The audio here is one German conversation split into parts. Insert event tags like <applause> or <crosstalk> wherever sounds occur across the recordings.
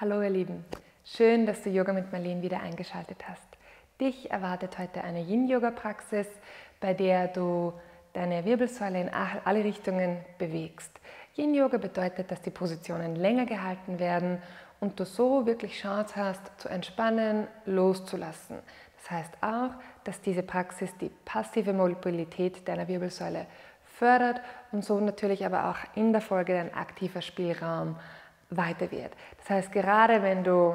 Hallo ihr Lieben, schön, dass du Yoga mit Marlene wieder eingeschaltet hast. Dich erwartet heute eine Yin-Yoga-Praxis, bei der du deine Wirbelsäule in alle Richtungen bewegst. Yin-Yoga bedeutet, dass die Positionen länger gehalten werden und du so wirklich Chance hast, zu entspannen, loszulassen. Das heißt auch, dass diese Praxis die passive Mobilität deiner Wirbelsäule fördert und so natürlich aber auch in der Folge dein aktiver Spielraum weiter wird. Das heißt, gerade wenn du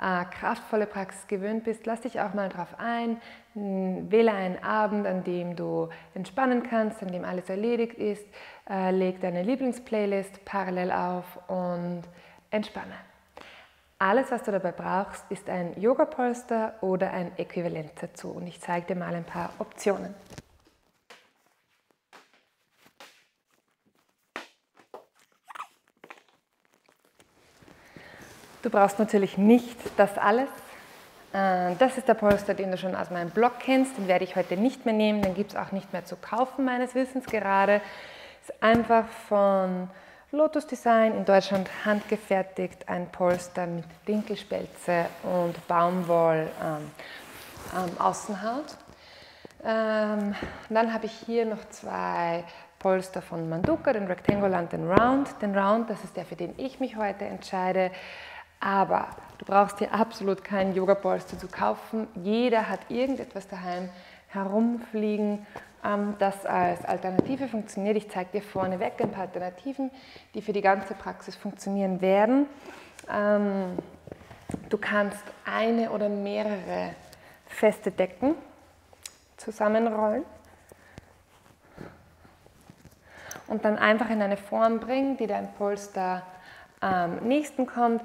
äh, kraftvolle Praxis gewöhnt bist, lass dich auch mal darauf ein, wähle einen Abend, an dem du entspannen kannst, an dem alles erledigt ist, äh, leg deine Lieblingsplaylist parallel auf und entspanne. Alles, was du dabei brauchst, ist ein Yoga-Polster oder ein Äquivalent dazu und ich zeige dir mal ein paar Optionen. Du brauchst natürlich nicht das alles. Äh, das ist der Polster, den du schon aus meinem Blog kennst. Den werde ich heute nicht mehr nehmen. Den gibt es auch nicht mehr zu kaufen, meines Wissens gerade. Ist einfach von Lotus Design in Deutschland handgefertigt. Ein Polster mit Dinkelspelze und Baumwoll ähm, Außenhaut. Ähm, dann habe ich hier noch zwei Polster von Manduka, den Rectangular und den Round. Den Round, das ist der, für den ich mich heute entscheide. Aber du brauchst dir absolut keinen Yoga-Polster zu kaufen. Jeder hat irgendetwas daheim herumfliegen, ähm, das als Alternative funktioniert. Ich zeige dir vorneweg ein paar Alternativen, die für die ganze Praxis funktionieren werden. Ähm, du kannst eine oder mehrere feste Decken zusammenrollen und dann einfach in eine Form bringen, die dein Polster am nächsten kommt.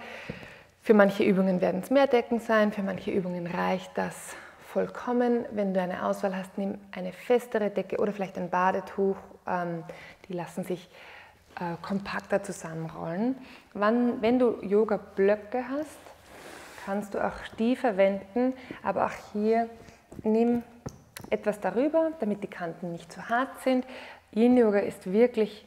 Für manche Übungen werden es mehr Decken sein, für manche Übungen reicht das vollkommen. Wenn du eine Auswahl hast, nimm eine festere Decke oder vielleicht ein Badetuch. Ähm, die lassen sich äh, kompakter zusammenrollen. Wenn du Yoga-Blöcke hast, kannst du auch die verwenden, aber auch hier nimm etwas darüber, damit die Kanten nicht zu hart sind. Yin-Yoga ist wirklich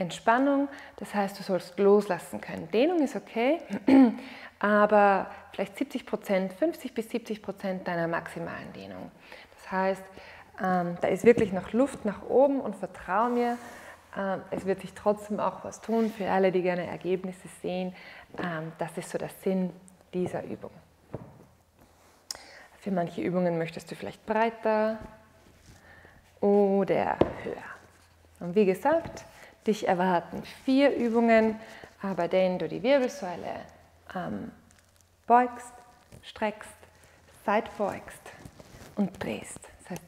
Entspannung, das heißt, du sollst loslassen können. Dehnung ist okay, <clears throat> aber vielleicht 70 Prozent, 50 bis 70 Prozent deiner maximalen Dehnung. Das heißt, ähm, da ist wirklich noch Luft nach oben und vertraue mir, ähm, es wird sich trotzdem auch was tun für alle, die gerne Ergebnisse sehen. Ähm, das ist so der Sinn dieser Übung. Für manche Übungen möchtest du vielleicht breiter oder höher. Und wie gesagt, Dich erwarten vier Übungen, bei denen du die Wirbelsäule ähm, beugst, streckst, seitbeugst und drehst. Das heißt,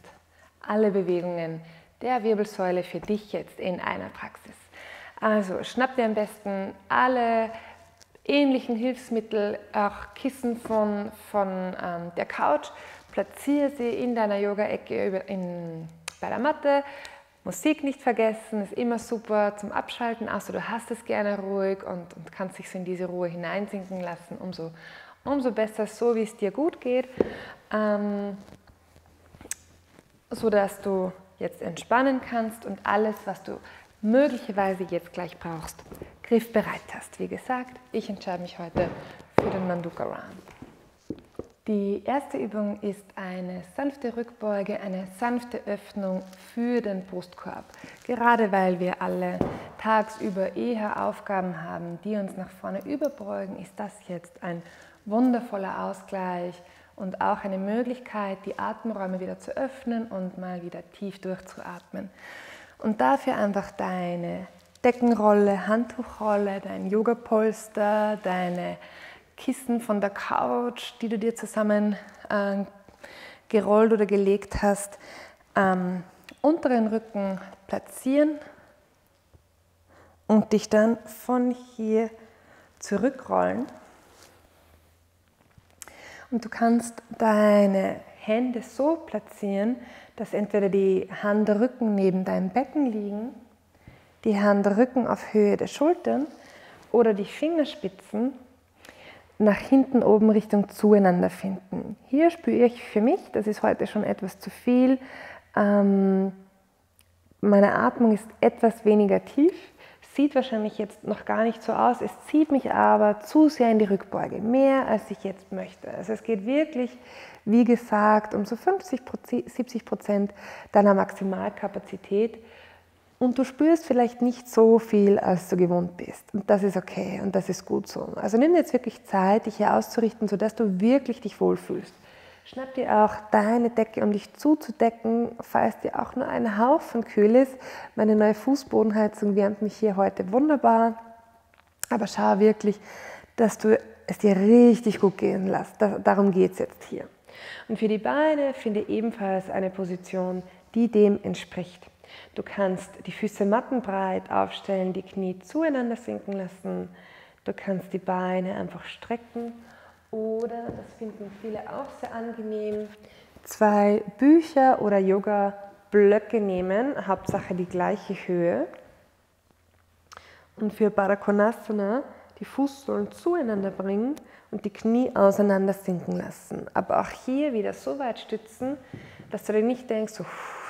alle Bewegungen der Wirbelsäule für dich jetzt in einer Praxis. Also schnapp dir am besten alle ähnlichen Hilfsmittel, auch Kissen von, von ähm, der Couch, platziere sie in deiner Yoga-Ecke bei der Matte, Musik nicht vergessen, ist immer super zum Abschalten, außer du hast es gerne ruhig und, und kannst dich so in diese Ruhe hineinsinken lassen, umso, umso besser, so wie es dir gut geht, ähm, sodass du jetzt entspannen kannst und alles, was du möglicherweise jetzt gleich brauchst, griffbereit hast. Wie gesagt, ich entscheide mich heute für den Manduka Round. Die erste Übung ist eine sanfte Rückbeuge, eine sanfte Öffnung für den Brustkorb. Gerade weil wir alle tagsüber eher Aufgaben haben, die uns nach vorne überbeugen, ist das jetzt ein wundervoller Ausgleich und auch eine Möglichkeit, die Atemräume wieder zu öffnen und mal wieder tief durchzuatmen. Und dafür einfach deine Deckenrolle, Handtuchrolle, dein Yoga-Polster, deine Kissen von der Couch, die du dir zusammen äh, gerollt oder gelegt hast, am unteren Rücken platzieren und dich dann von hier zurückrollen. Und du kannst deine Hände so platzieren, dass entweder die Handrücken neben deinem Becken liegen, die Handrücken auf Höhe der Schultern oder die Fingerspitzen nach hinten oben Richtung zueinander finden. Hier spüre ich für mich, das ist heute schon etwas zu viel, ähm, meine Atmung ist etwas weniger tief. sieht wahrscheinlich jetzt noch gar nicht so aus, es zieht mich aber zu sehr in die Rückbeuge, mehr als ich jetzt möchte. Also es geht wirklich, wie gesagt, um so 50, 70 Prozent deiner Maximalkapazität und du spürst vielleicht nicht so viel, als du gewohnt bist. Und das ist okay und das ist gut so. Also nimm jetzt wirklich Zeit, dich hier auszurichten, sodass du wirklich dich wohlfühlst. Schnapp dir auch deine Decke, um dich zuzudecken, falls dir auch nur ein Hauch von kühl ist. Meine neue Fußbodenheizung wärmt mich hier heute wunderbar. Aber schau wirklich, dass du es dir richtig gut gehen lässt. darum geht es jetzt hier. Und für die Beine finde ebenfalls eine Position, die dem entspricht. Du kannst die Füße mattenbreit aufstellen, die Knie zueinander sinken lassen. Du kannst die Beine einfach strecken oder, das finden viele auch sehr angenehm, zwei Bücher oder Yoga-Blöcke nehmen, Hauptsache die gleiche Höhe. Und für Barakonasana die Fußsohlen zueinander bringen und die Knie auseinander sinken lassen. Aber auch hier wieder so weit stützen, dass du dir nicht denkst,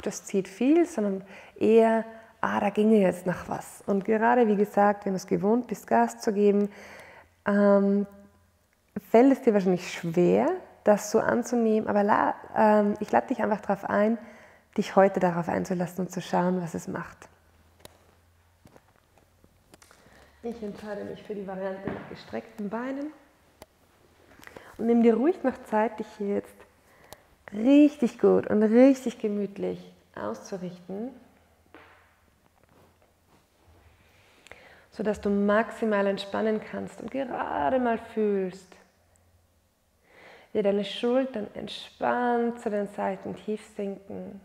das zieht viel, sondern eher, ah, da ginge jetzt noch was. Und gerade wie gesagt, wenn du es gewohnt bist, Gas zu geben, ähm, fällt es dir wahrscheinlich schwer, das so anzunehmen, aber la, ähm, ich lade dich einfach darauf ein, dich heute darauf einzulassen und zu schauen, was es macht. Ich entscheide mich für die Variante mit gestreckten Beinen und nimm dir ruhig noch Zeit, dich hier jetzt richtig gut und richtig gemütlich auszurichten, sodass du maximal entspannen kannst und gerade mal fühlst, wie deine Schultern entspannt zu den Seiten tief sinken.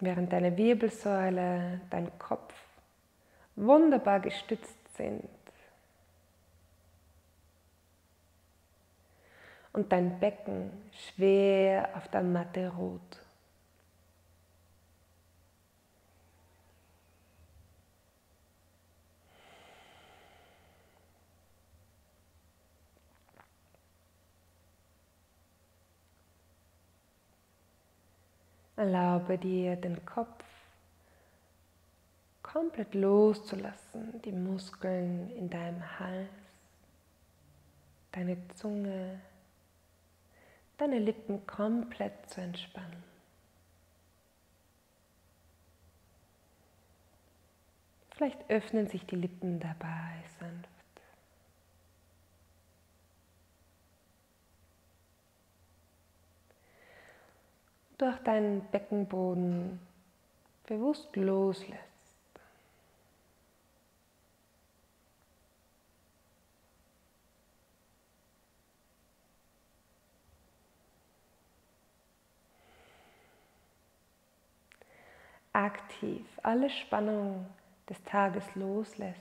Während deine Wirbelsäule, dein Kopf wunderbar gestützt sind. Und dein Becken schwer auf der Matte ruht. Erlaube dir den Kopf komplett loszulassen, die Muskeln in deinem Hals, deine Zunge, deine Lippen komplett zu entspannen. Vielleicht öffnen sich die Lippen dabei sanft. durch deinen Beckenboden bewusst loslässt. Aktiv alle Spannung des Tages loslässt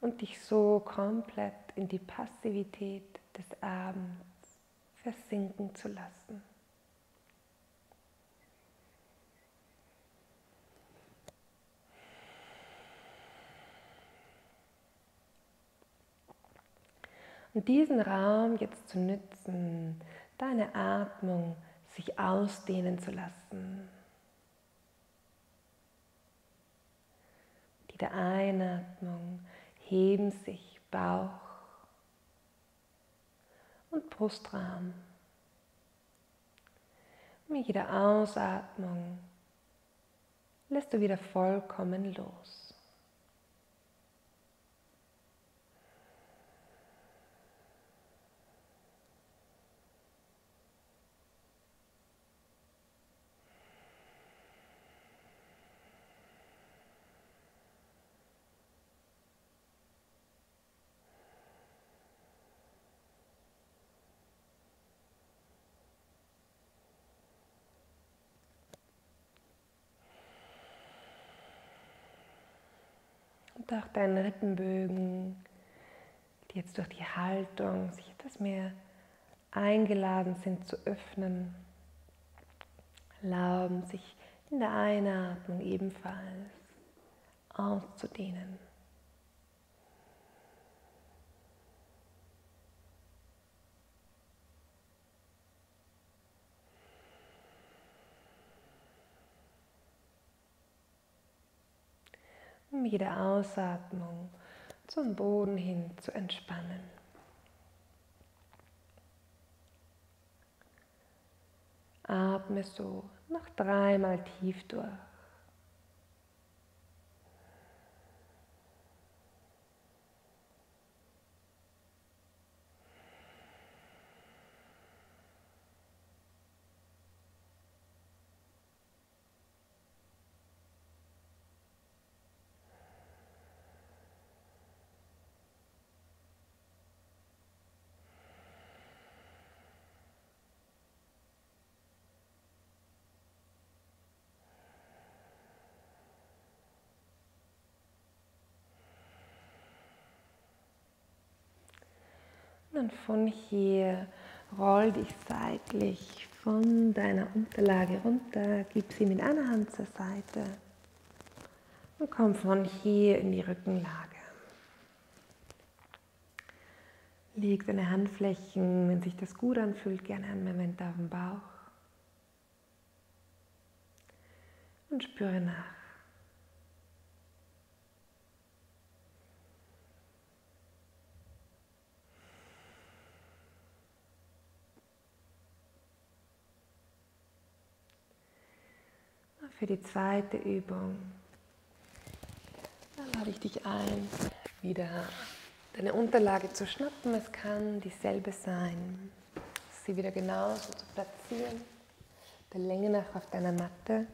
und dich so komplett in die Passivität des Abends versinken zu lassen. Und diesen Raum jetzt zu nützen, deine Atmung sich ausdehnen zu lassen. Die der Einatmung heben sich Bauch und Brustrahmen. Mit jeder Ausatmung lässt du wieder vollkommen los. Auch deinen Rippenbögen, die jetzt durch die Haltung sich etwas mehr eingeladen sind zu öffnen, erlauben sich in der Einatmung ebenfalls auszudehnen. Um jede Ausatmung zum Boden hin zu entspannen. Atme so noch dreimal tief durch. Und von hier roll dich seitlich von deiner Unterlage runter, gib sie mit einer Hand zur Seite und komm von hier in die Rückenlage. Leg deine Handflächen, wenn sich das gut anfühlt, gerne einen Moment auf den Bauch und spüre nach. Für die zweite Übung da lade ich dich ein, wieder deine Unterlage zu schnappen. Es kann dieselbe sein. Sie wieder genauso zu platzieren, der Länge nach auf deiner Matte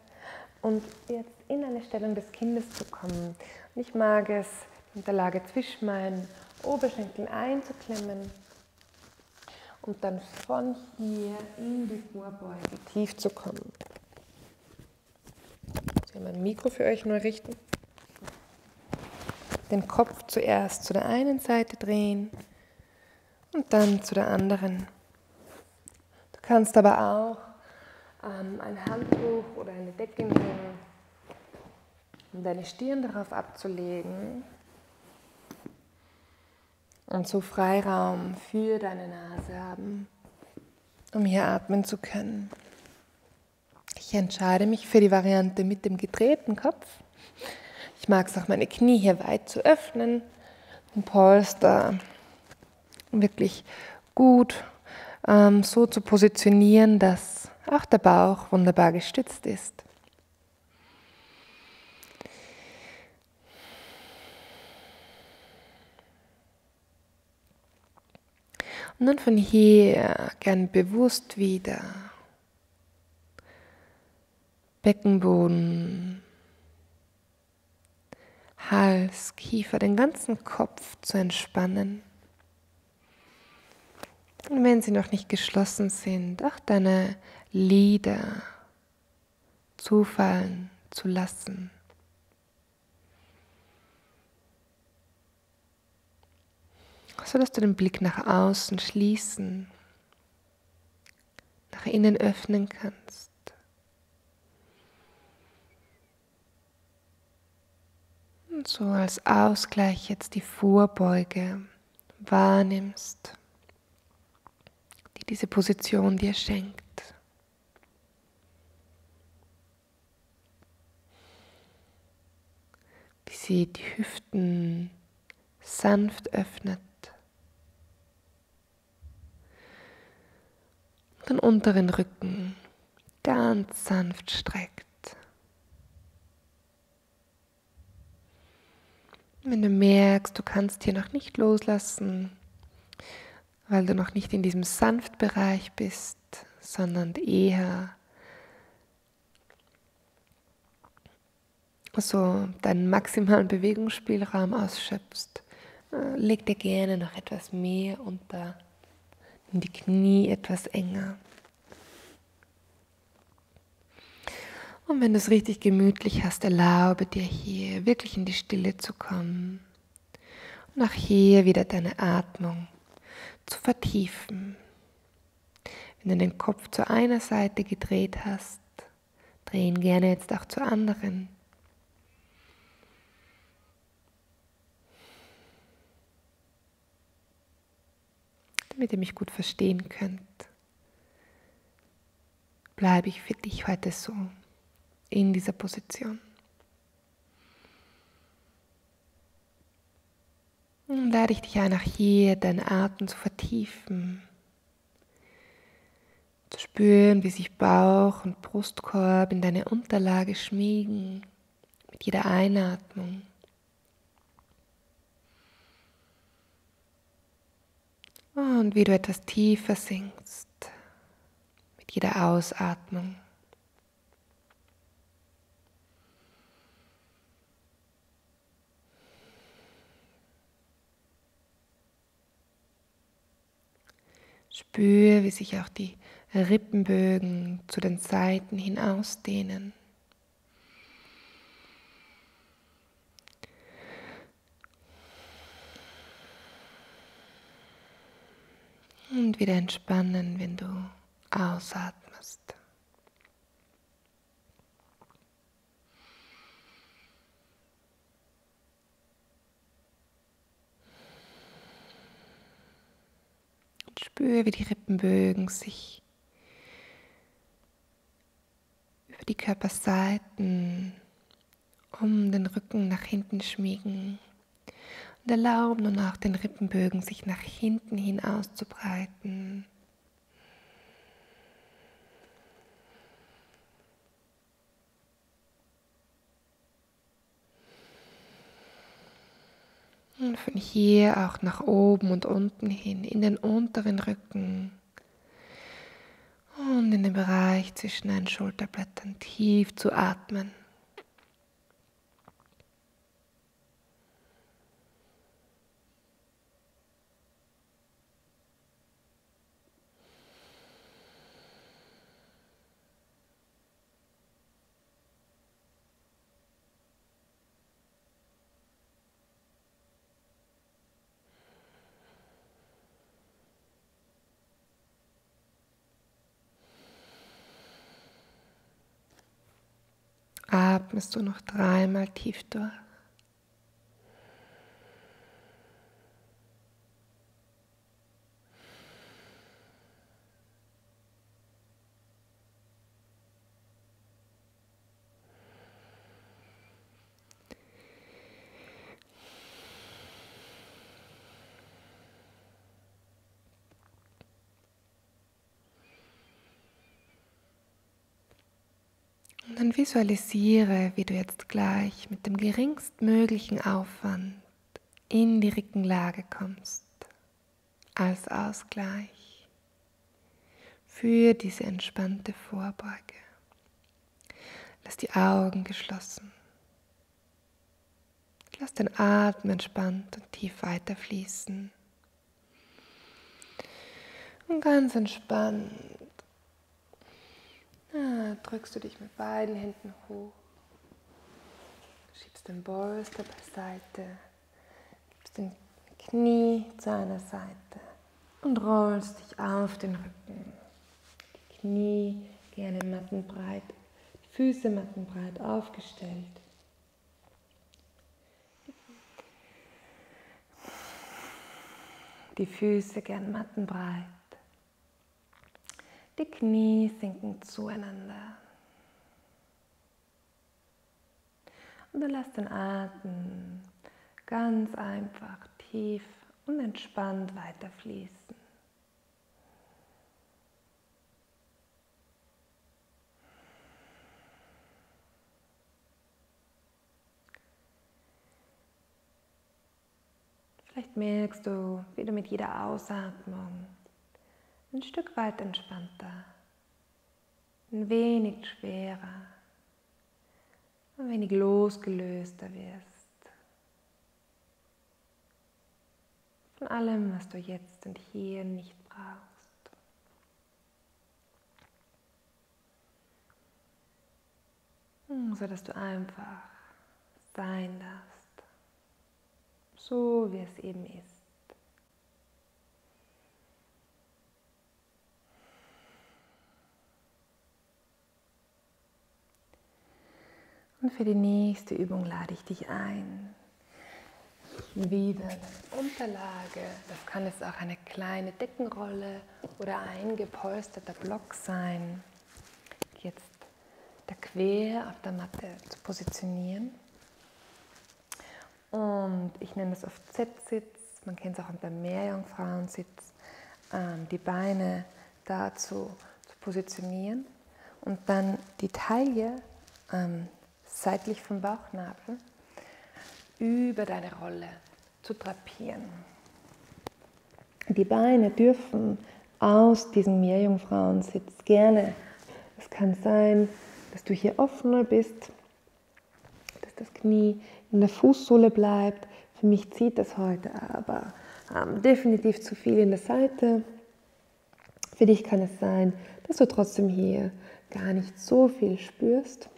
und jetzt in eine Stellung des Kindes zu kommen. Und ich mag es, die Unterlage zwischen meinen Oberschenkeln einzuklemmen und dann von hier in die Vorbeuge tief zu kommen. Ich will mein Mikro für euch neu richten. Den Kopf zuerst zu der einen Seite drehen und dann zu der anderen. Du kannst aber auch ähm, ein Handtuch oder eine Decke nehmen, um deine Stirn darauf abzulegen und so Freiraum für deine Nase haben, um hier atmen zu können. Ich entscheide mich für die Variante mit dem gedrehten Kopf. Ich mag es auch, meine Knie hier weit zu öffnen, den Polster wirklich gut ähm, so zu positionieren, dass auch der Bauch wunderbar gestützt ist. Und dann von hier gern bewusst wieder Beckenboden, Hals, Kiefer, den ganzen Kopf zu entspannen. Und wenn sie noch nicht geschlossen sind, auch deine Lider zufallen zu lassen. So dass du den Blick nach außen schließen, nach innen öffnen kannst. Und so als Ausgleich jetzt die Vorbeuge wahrnimmst, die diese Position dir schenkt. Wie sie die Hüften sanft öffnet. Den unteren Rücken ganz sanft streckt. Wenn du merkst, du kannst hier noch nicht loslassen, weil du noch nicht in diesem Sanftbereich bist, sondern eher so deinen maximalen Bewegungsspielraum ausschöpfst, äh, leg dir gerne noch etwas mehr unter, in die Knie etwas enger. Und wenn du es richtig gemütlich hast, erlaube dir hier wirklich in die Stille zu kommen. Und auch hier wieder deine Atmung zu vertiefen. Wenn du den Kopf zu einer Seite gedreht hast, drehen gerne jetzt auch zur anderen. Damit ihr mich gut verstehen könnt, bleibe ich für dich heute so in dieser Position. Und lade ich dich ein, auch hier deinen Atem zu vertiefen. Zu spüren, wie sich Bauch und Brustkorb in deine Unterlage schmiegen mit jeder Einatmung. Und wie du etwas tiefer sinkst mit jeder Ausatmung. Spür, wie sich auch die Rippenbögen zu den Seiten hin ausdehnen. Und wieder entspannen, wenn du ausatmest. Und spüre, wie die Rippenbögen sich über die Körperseiten um den Rücken nach hinten schmiegen. Und erlauben nun auch den Rippenbögen sich nach hinten hin auszubreiten. Und von hier auch nach oben und unten hin, in den unteren Rücken und in den Bereich zwischen den Schulterblättern tief zu atmen. Atmest du noch dreimal tief durch. Visualisiere, wie du jetzt gleich mit dem geringstmöglichen Aufwand in die Rückenlage kommst, als Ausgleich für diese entspannte Vorbeuge. Lass die Augen geschlossen. Lass den Atem entspannt und tief weiterfließen. Und ganz entspannt drückst du dich mit beiden Händen hoch, schiebst den Bolster beiseite, gibst den Knie zu einer Seite und rollst dich auf den Rücken. Die Knie gerne mattenbreit, Füße mattenbreit aufgestellt. Die Füße gern mattenbreit. Die Knie sinken zueinander. Und du lässt den Atem ganz einfach tief und entspannt weiterfließen. Vielleicht merkst du, wie du mit jeder Ausatmung ein Stück weit entspannter, ein wenig schwerer, ein wenig losgelöster wirst. Von allem, was du jetzt und hier nicht brauchst. So dass du einfach sein darfst, so wie es eben ist. Und für die nächste Übung lade ich dich ein. Wieder eine Unterlage. Das kann jetzt auch eine kleine Deckenrolle oder ein gepolsterter Block sein. Jetzt da quer auf der Matte zu positionieren. Und ich nenne das oft Z-Sitz. Man kennt es auch unter Meerjungfrauensitz. Ähm, die Beine dazu zu positionieren und dann die Taille ähm, seitlich vom Bauchnabel über deine Rolle zu drapieren. Die Beine dürfen aus diesem Meerjungfrauensitz gerne, es kann sein, dass du hier offener bist, dass das Knie in der Fußsohle bleibt. Für mich zieht das heute aber ähm, definitiv zu viel in der Seite. Für dich kann es sein, dass du trotzdem hier gar nicht so viel spürst.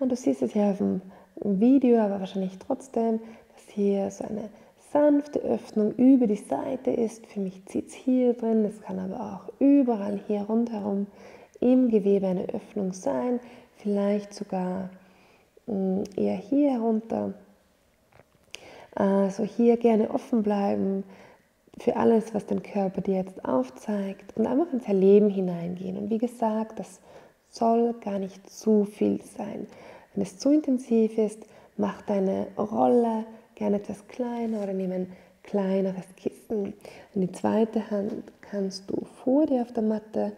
Und du siehst es hier auf dem Video, aber wahrscheinlich trotzdem, dass hier so eine sanfte Öffnung über die Seite ist. Für mich zieht es hier drin, es kann aber auch überall hier rundherum im Gewebe eine Öffnung sein, vielleicht sogar mm, eher hier herunter. Also hier gerne offen bleiben für alles, was dein Körper dir jetzt aufzeigt und einfach ins Erleben hineingehen. Und wie gesagt, das soll gar nicht zu viel sein. Wenn es zu intensiv ist, mach deine Rolle gerne etwas kleiner oder nimm ein kleineres Kissen. Und die zweite Hand kannst du vor dir auf der Matte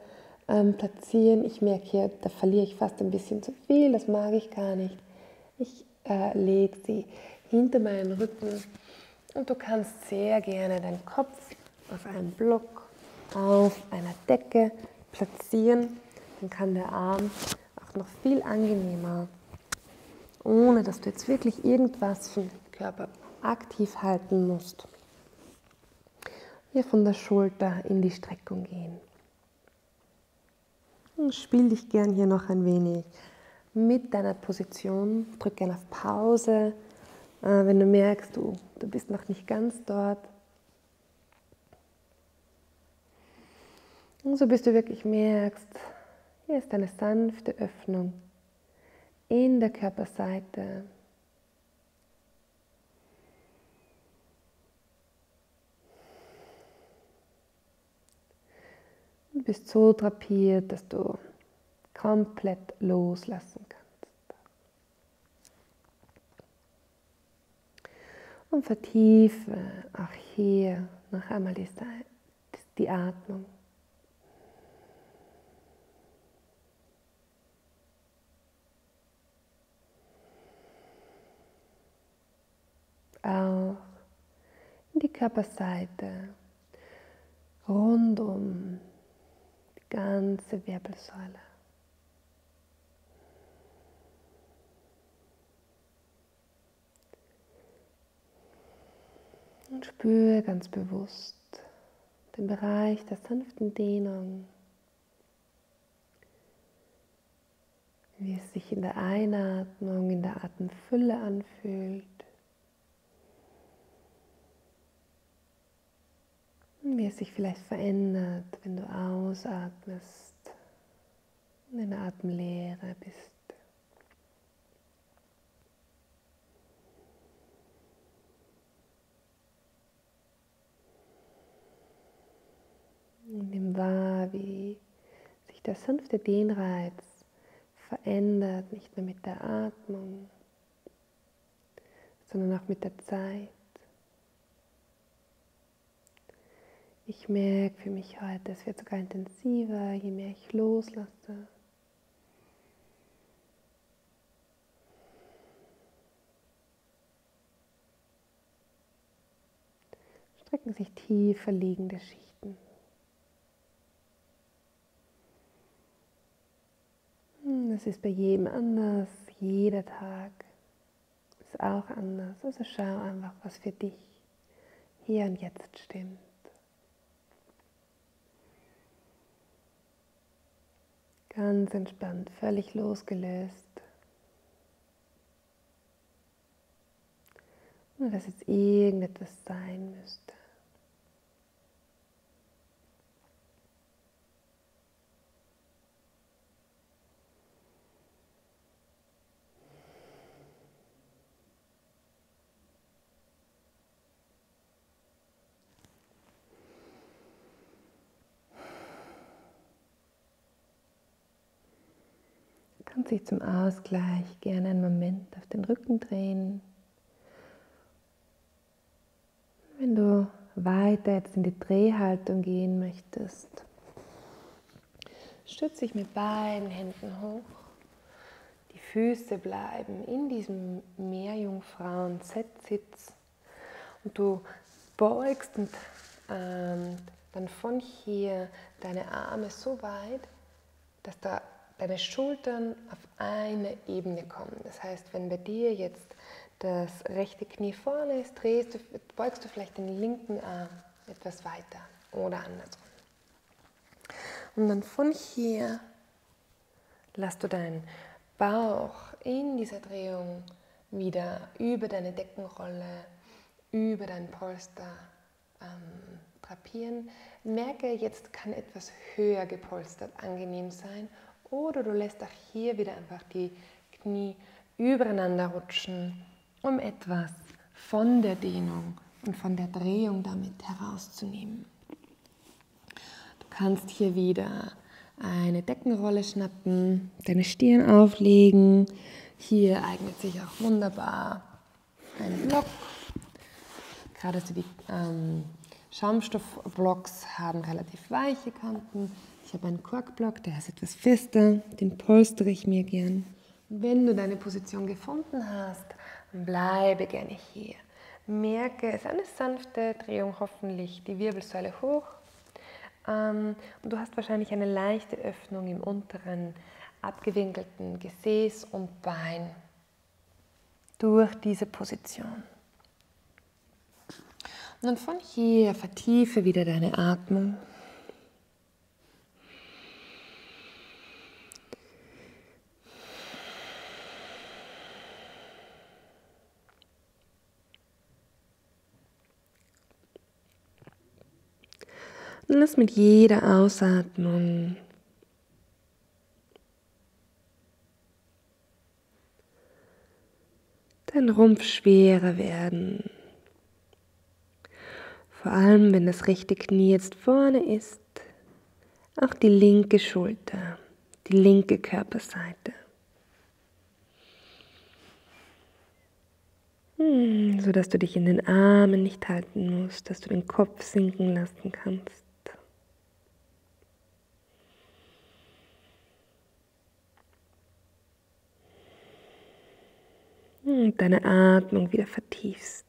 ähm, platzieren. Ich merke hier, da verliere ich fast ein bisschen zu viel, das mag ich gar nicht. Ich äh, lege sie hinter meinen Rücken und du kannst sehr gerne deinen Kopf auf einem Block, auf einer Decke platzieren. Dann kann der Arm auch noch viel angenehmer, ohne dass du jetzt wirklich irgendwas vom Körper aktiv halten musst. Hier von der Schulter in die Streckung gehen. Und spiel dich gern hier noch ein wenig mit deiner Position. Drück gerne auf Pause, äh, wenn du merkst, du, du bist noch nicht ganz dort. Und so bis du wirklich merkst, hier ist eine sanfte Öffnung in der Körperseite. Du bist so drapiert, dass du komplett loslassen kannst. Und vertiefe auch hier noch einmal die, die Atmung. Auch in die Körperseite rund um die ganze Wirbelsäule. Und spüre ganz bewusst den Bereich der sanften Dehnung, wie es sich in der Einatmung, in der Atemfülle anfühlt. Und wie es sich vielleicht verändert, wenn du ausatmest und in der Atemlehre bist. Nimm wahr, wie sich der sanfte Dehnreiz verändert, nicht nur mit der Atmung, sondern auch mit der Zeit. Ich merke für mich heute, es wird sogar intensiver, je mehr ich loslasse. Strecken sich tiefer liegende Schichten. Das ist bei jedem anders. Jeder Tag ist auch anders. Also schau einfach, was für dich hier und jetzt stimmt. Ganz entspannt, völlig losgelöst. Nur dass jetzt irgendetwas sein müsste. sich zum Ausgleich gerne einen Moment auf den Rücken drehen. Wenn du weiter jetzt in die Drehhaltung gehen möchtest, stütze dich mit beiden Händen hoch. Die Füße bleiben in diesem Meerjungfrauen-Z-Sitz und du beugst und ähm, dann von hier deine Arme so weit, dass da deine Schultern auf eine Ebene kommen. Das heißt, wenn bei dir jetzt das rechte Knie vorne ist, drehst du, beugst du vielleicht den linken Arm etwas weiter oder andersrum. Und dann von hier lass du deinen Bauch in dieser Drehung wieder über deine Deckenrolle, über dein Polster ähm, drapieren. Merke, jetzt kann etwas höher gepolstert angenehm sein oder du lässt auch hier wieder einfach die Knie übereinander rutschen, um etwas von der Dehnung und von der Drehung damit herauszunehmen. Du kannst hier wieder eine Deckenrolle schnappen, deine Stirn auflegen. Hier eignet sich auch wunderbar ein Block. Gerade so die ähm, Schaumstoffblocks haben relativ weiche Kanten. Ich habe einen Korkblock, der ist etwas fester, den polstere ich mir gern. wenn du deine Position gefunden hast, bleibe gerne hier. Merke, es ist eine sanfte Drehung hoffentlich, die Wirbelsäule hoch. Ähm, und du hast wahrscheinlich eine leichte Öffnung im unteren abgewinkelten Gesäß und Bein durch diese Position. Und von hier vertiefe wieder deine Atmung. Und lass mit jeder Ausatmung dein Rumpf schwerer werden. Vor allem, wenn das rechte Knie jetzt vorne ist, auch die linke Schulter, die linke Körperseite. Hm, so dass du dich in den Armen nicht halten musst, dass du den Kopf sinken lassen kannst. Und deine Atmung wieder vertiefst.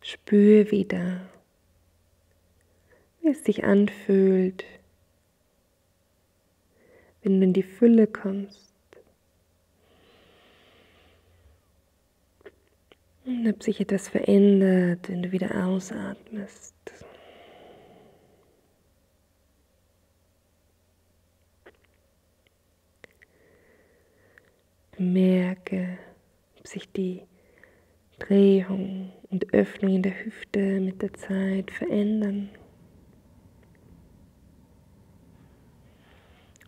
Spür wieder, wie es sich anfühlt, wenn du in die Fülle kommst. Und ob sich etwas verändert, wenn du wieder ausatmest. Merke, ob sich die Drehung und Öffnung in der Hüfte mit der Zeit verändern.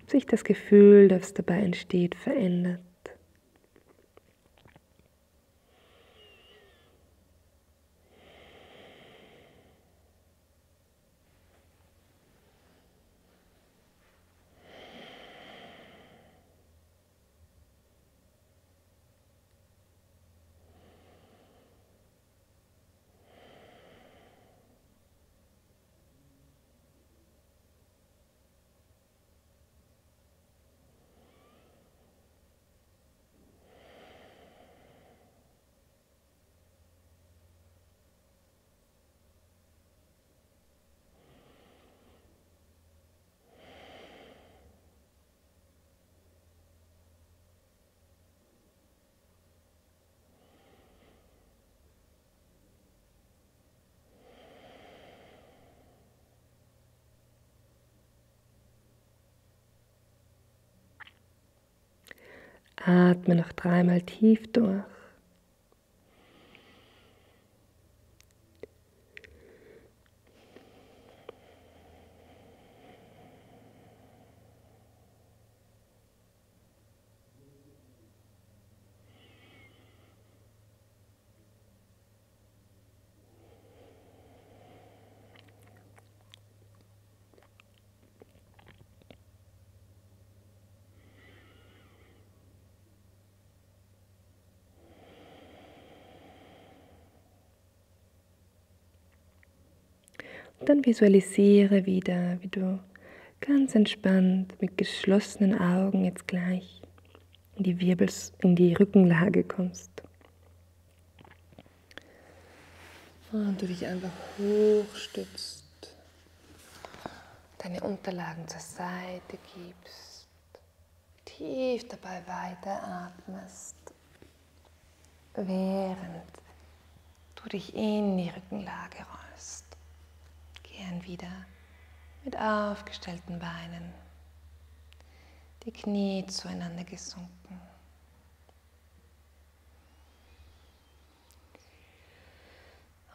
Ob sich das Gefühl, das dabei entsteht, verändert. Atme noch dreimal tief durch. Dann visualisiere wieder, wie du ganz entspannt mit geschlossenen Augen jetzt gleich in die Wirbels, in die Rückenlage kommst. Und du dich einfach hochstützt, deine Unterlagen zur Seite gibst, tief dabei weiteratmest, während du dich in die Rückenlage rollst. Gern wieder mit aufgestellten Beinen, die Knie zueinander gesunken.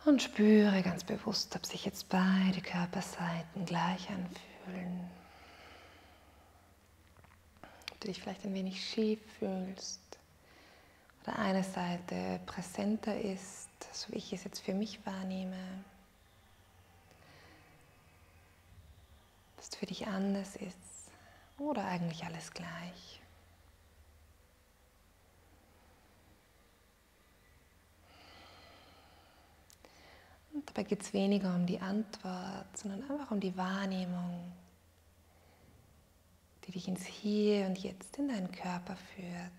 Und spüre ganz bewusst, ob sich jetzt beide Körperseiten gleich anfühlen. Ob du dich vielleicht ein wenig schief fühlst oder eine Seite präsenter ist, so wie ich es jetzt für mich wahrnehme. Was für dich anders ist oder eigentlich alles gleich. Und dabei geht es weniger um die Antwort, sondern einfach um die Wahrnehmung, die dich ins Hier und Jetzt in deinen Körper führt,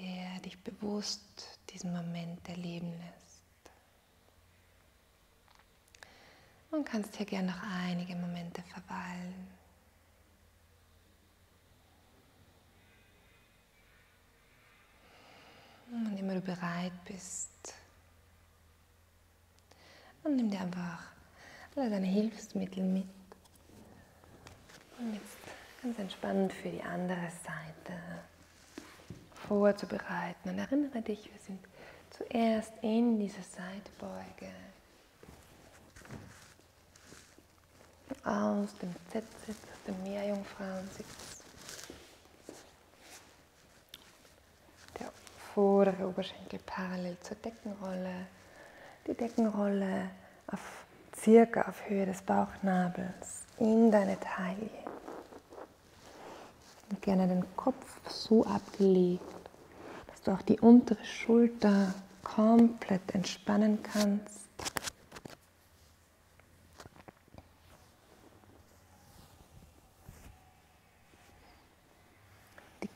der dich bewusst diesen Moment erleben lässt. Und kannst hier gerne noch einige Momente verweilen. Und immer du bereit bist. Und nimm dir einfach alle deine Hilfsmittel mit. Und jetzt ganz entspannt für die andere Seite vorzubereiten. Und erinnere dich, wir sind zuerst in dieser Seitbeuge. Aus dem Z-Sitz, dem Meerjungfrauensitz. vordere Oberschenkel parallel zur Deckenrolle. Die Deckenrolle auf circa auf Höhe des Bauchnabels in deine Taille. Und gerne den Kopf so abgelegt, dass du auch die untere Schulter komplett entspannen kannst.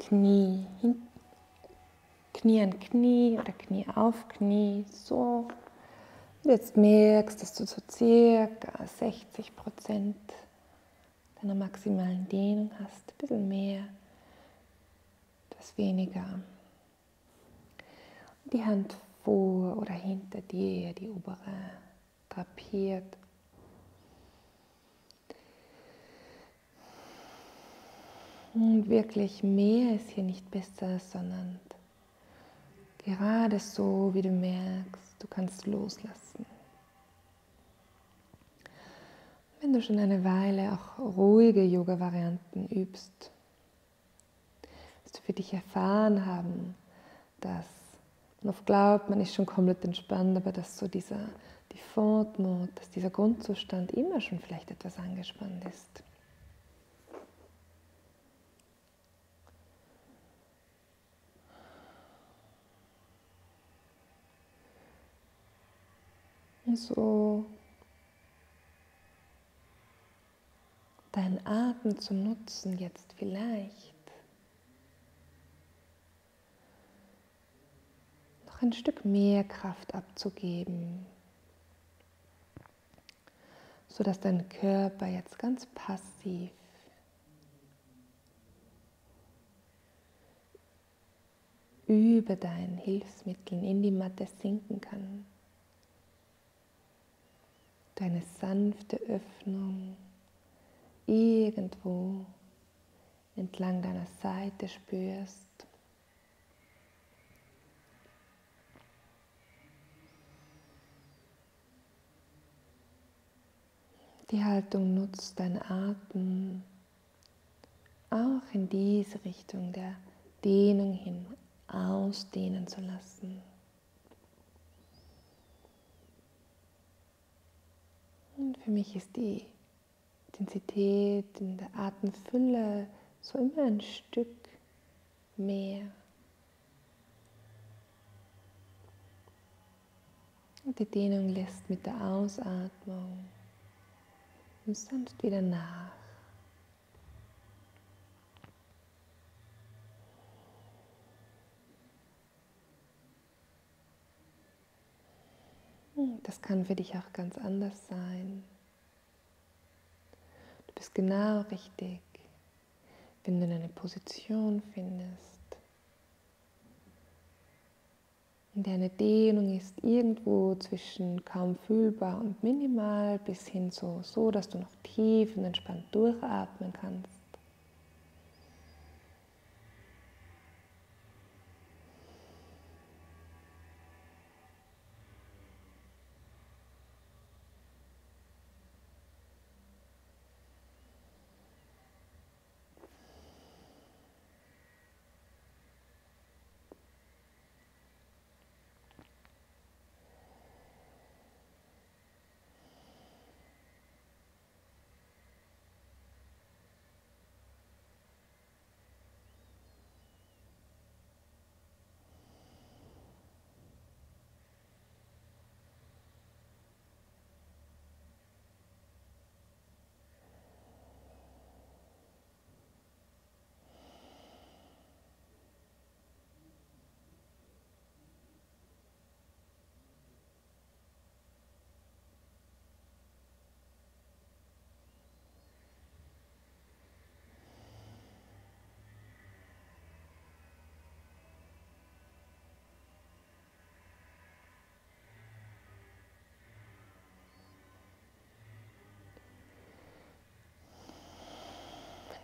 Knie hinten Knie an Knie oder Knie auf Knie, so. Und jetzt merkst, dass du so circa 60 Prozent deiner maximalen Dehnung hast, ein bisschen mehr, etwas weniger. Die Hand vor oder hinter dir, die obere, drapiert. Und wirklich mehr ist hier nicht besser, sondern Gerade so, wie du merkst, du kannst loslassen. Wenn du schon eine Weile auch ruhige Yoga-Varianten übst, wirst du für dich erfahren haben, dass man oft glaubt, man ist schon komplett entspannt, aber dass so dieser Default-Mode, dass dieser Grundzustand immer schon vielleicht etwas angespannt ist. So. Deinen Atem zu nutzen jetzt vielleicht. Noch ein Stück mehr Kraft abzugeben, sodass dein Körper jetzt ganz passiv über deinen Hilfsmitteln in die Matte sinken kann deine sanfte Öffnung irgendwo entlang deiner Seite spürst. Die Haltung nutzt dein Atem auch in diese Richtung der Dehnung hin ausdehnen zu lassen. Für mich ist die Intensität in der Atemfülle so immer ein Stück mehr. Und die Dehnung lässt mit der Ausatmung und sanft wieder nach. Das kann für dich auch ganz anders sein. Du bist genau richtig, wenn du eine Position findest, in der eine Dehnung ist, irgendwo zwischen kaum fühlbar und minimal bis hin so, so dass du noch tief und entspannt durchatmen kannst.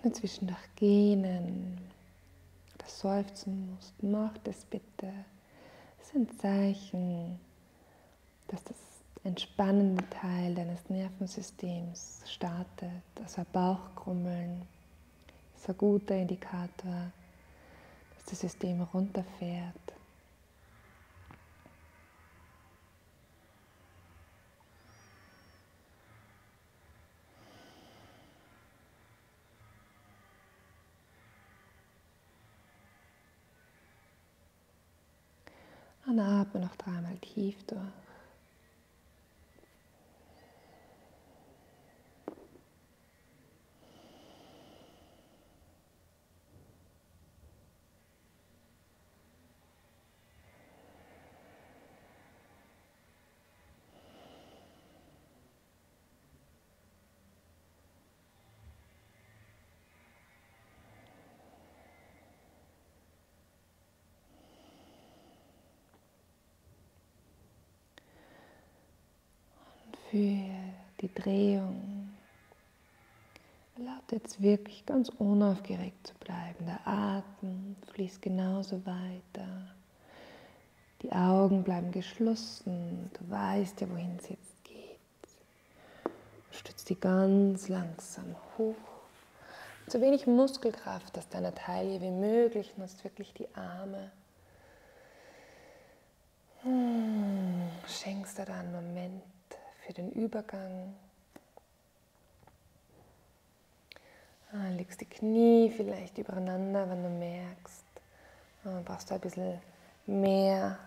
Du zwischendurch gähnen oder seufzen musst, mach das bitte. Das ist ein Zeichen, dass das entspannende Teil deines Nervensystems startet, also Bauchkrummeln. Das ist ein guter Indikator, dass das System runterfährt. Und atme noch dreimal tief durch. Für die Drehung. Erlaubt jetzt wirklich ganz unaufgeregt zu bleiben. Der Atem fließt genauso weiter. Die Augen bleiben geschlossen. Du weißt ja, wohin es jetzt geht. Stützt die ganz langsam hoch. So wenig Muskelkraft aus deiner Taille wie möglich. Nutzt wirklich die Arme. Hm, schenkst dir da einen Moment für den Übergang. Ah, legst die Knie vielleicht übereinander, wenn du merkst, ah, brauchst du ein bisschen mehr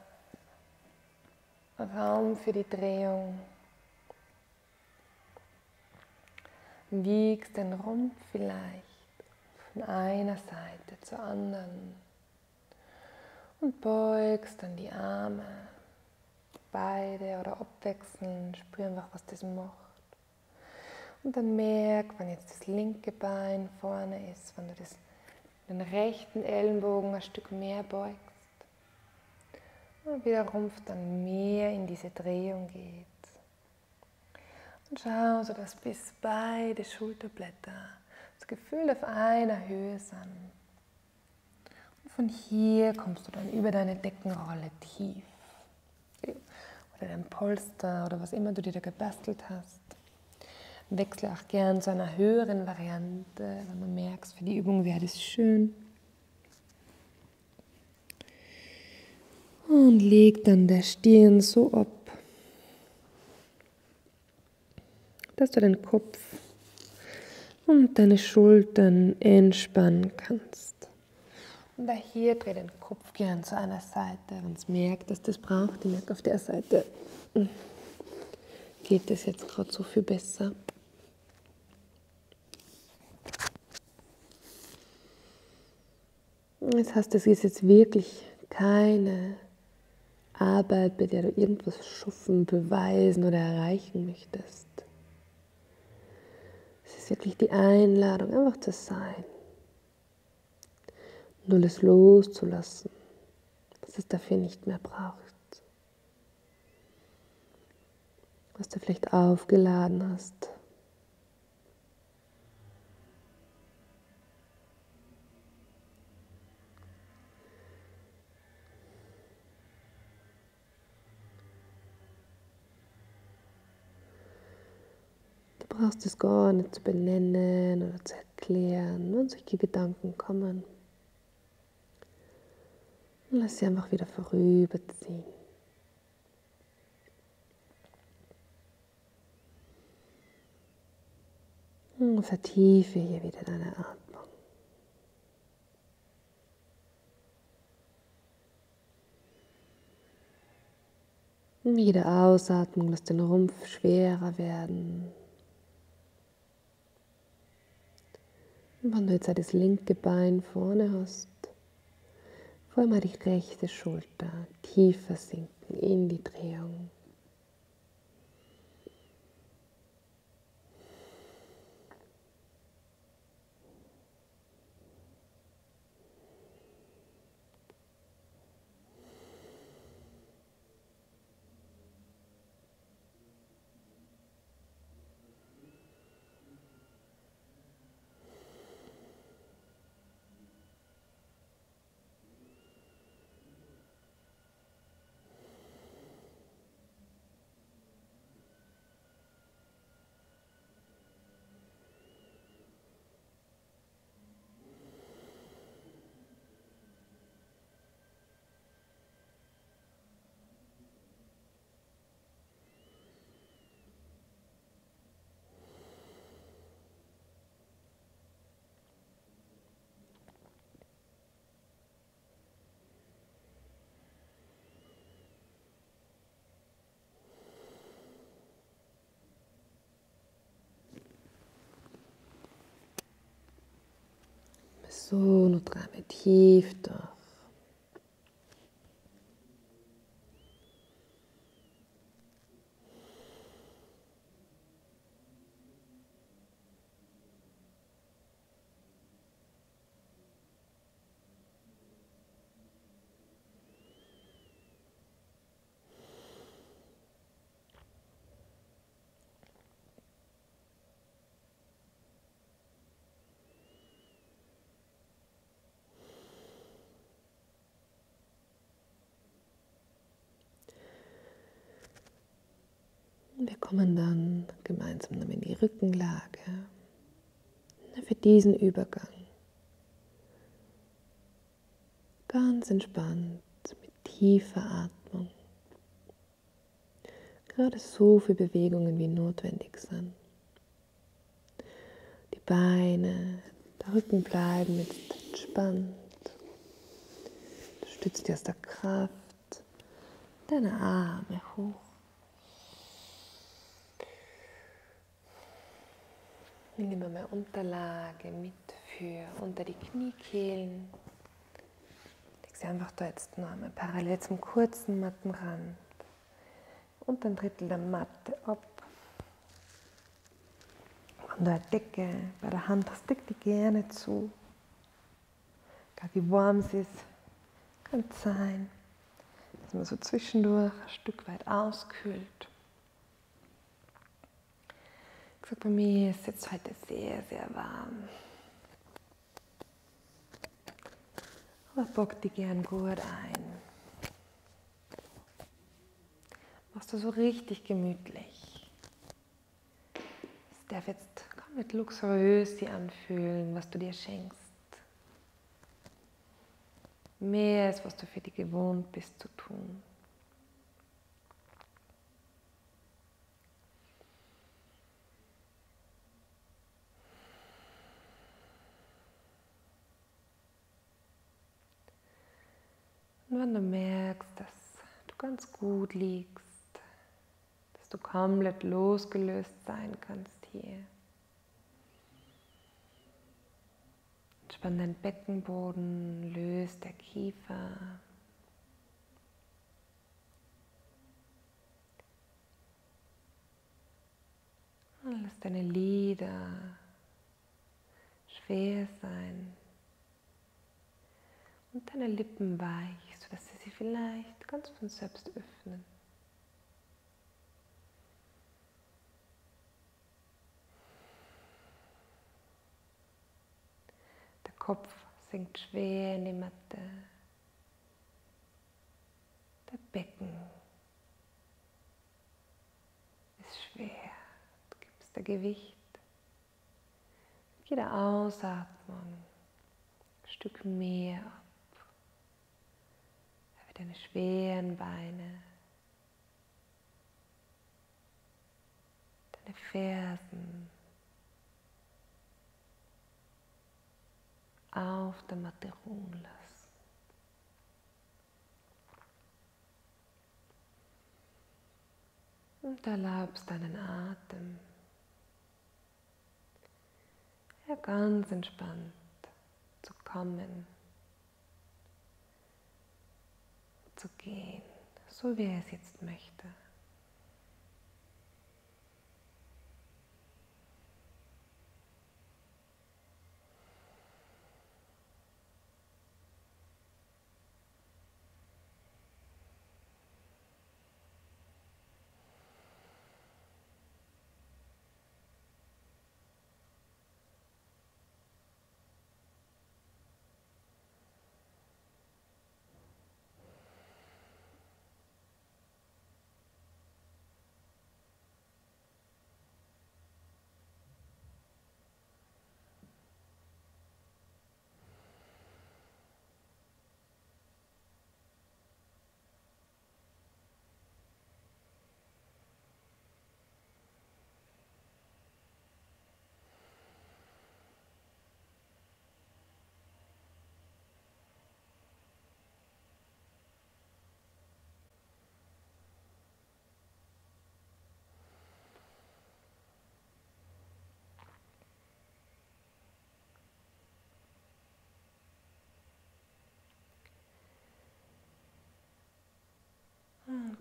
Raum für die Drehung. Wiegst den Rumpf vielleicht von einer Seite zur anderen und beugst dann die Arme beide oder abwechselnd, spür einfach, was das macht. Und dann merk, wenn jetzt das linke Bein vorne ist, wenn du das, den rechten Ellenbogen ein Stück mehr beugst. Und wie der Rumpf dann mehr in diese Drehung geht. Und schau, so dass bis beide Schulterblätter das Gefühl auf einer Höhe sind. Und von hier kommst du dann über deine Deckenrolle tief oder dein Polster oder was immer du dir da gebastelt hast. Wechsle auch gern zu einer höheren Variante, wenn du merkst, für die Übung wäre das schön. Und leg dann der Stirn so ab, dass du den Kopf und deine Schultern entspannen kannst. Und da hier dreh den Kopf gern zu einer Seite, wenn es merkt, dass das braucht. Ich merke auf der Seite, hm, geht das jetzt gerade so viel besser. Das heißt, es ist jetzt wirklich keine Arbeit, bei der du irgendwas schaffen, beweisen oder erreichen möchtest. Es ist wirklich die Einladung, einfach zu sein. Nur es loszulassen, was es dafür nicht mehr braucht. Was du vielleicht aufgeladen hast. Du brauchst es gar nicht zu benennen oder zu erklären, wenn solche Gedanken kommen. Und lass sie einfach wieder vorüberziehen. Und vertiefe hier wieder deine Atmung. Und jede Ausatmung lass den Rumpf schwerer werden. Und wenn du jetzt das linke Bein vorne hast, vor mal die rechte Schulter tiefer sinken in die Drehung. асуунууд гамэд хийвт kommen dann gemeinsam in die Rückenlage für diesen Übergang. Ganz entspannt mit tiefer Atmung. Gerade so viele Bewegungen wie notwendig sind. Die Beine, der Rücken bleiben jetzt entspannt. Du stützt dir aus der Kraft deine Arme hoch. Immer mehr Unterlage mit für unter die Kniekehlen. Leg sie einfach da jetzt noch einmal parallel zum kurzen Mattenrand und ein Drittel der Matte ab. An der Decke, bei der Hand, das deckt die gerne zu. Egal wie warm es ist, kann sein, dass man so zwischendurch ein Stück weit auskühlt gesagt, bei mir ist jetzt heute sehr, sehr warm. Aber bock die gern gut ein. Machst du so richtig gemütlich. Es darf jetzt komplett luxuriös sich anfühlen, was du dir schenkst. Mehr als was du für dich gewohnt bist zu tun. Wenn du merkst, dass du ganz gut liegst, dass du komplett losgelöst sein kannst hier. Entspann deinen Beckenboden, löst der Kiefer. Und lass deine Lider schwer sein und deine Lippen weich, sodass sie sich vielleicht ganz von selbst öffnen. Der Kopf sinkt schwer in die Matte. Der Becken ist schwer. Du gibst der Gewicht. Jeder Ausatmung ein Stück mehr deine schweren Beine, deine Fersen auf der Matte ruhen lassen. Und erlaubst deinen Atem ja, ganz entspannt zu kommen. Zu gehen, so wie er es jetzt möchte.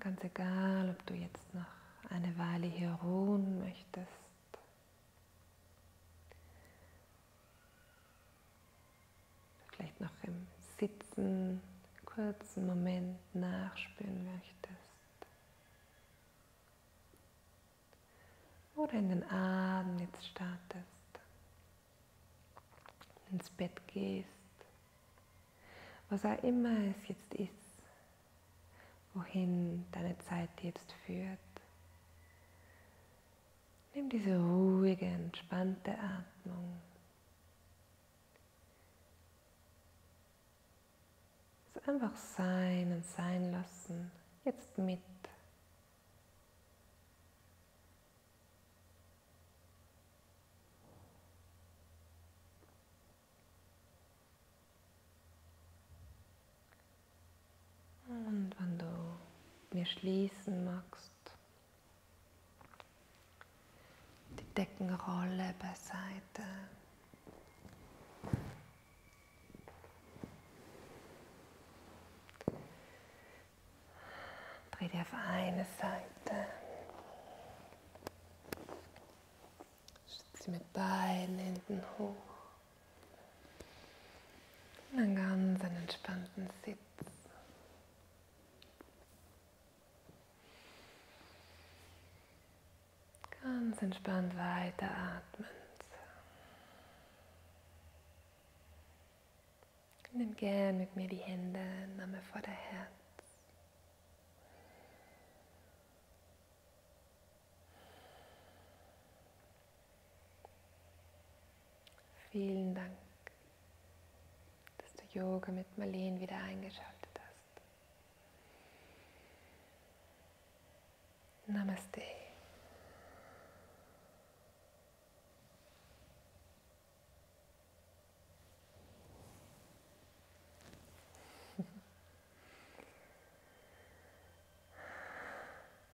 Ganz egal, ob du jetzt noch eine Weile hier ruhen möchtest. Vielleicht noch im Sitzen kurzen Moment nachspüren möchtest. Oder in den Abend jetzt startest, ins Bett gehst, was auch immer es jetzt ist wohin deine Zeit jetzt führt. Nimm diese ruhige, entspannte Atmung. So einfach sein und sein lassen, jetzt mit. Und wenn du mir schließen magst, die Deckenrolle beiseite. Dreh dir auf eine Seite. Stütze mit beiden Händen hoch. Und einen ganz entspannten Sitz. Ganz entspannt weiteratmend. Nimm gern mit mir die Hände, Name vor der Herz. Vielen Dank, dass du Yoga mit Marlene wieder eingeschaltet hast. Namaste.